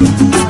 Thank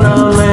नाम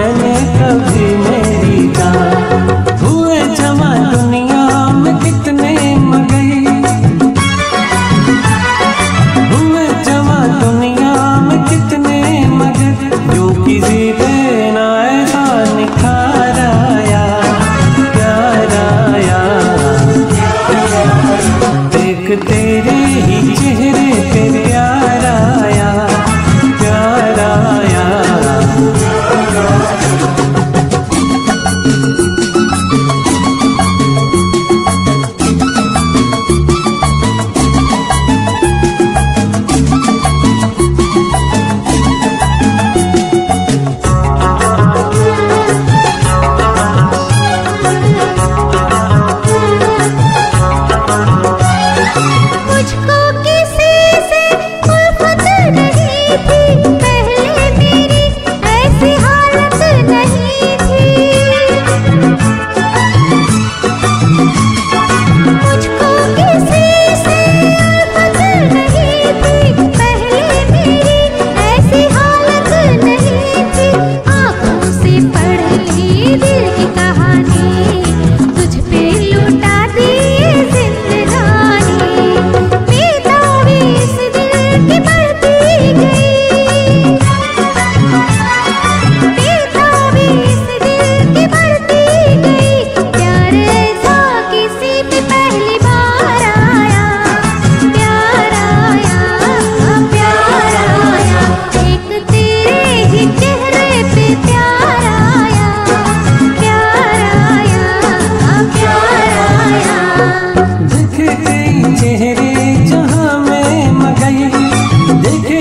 девочка দেখে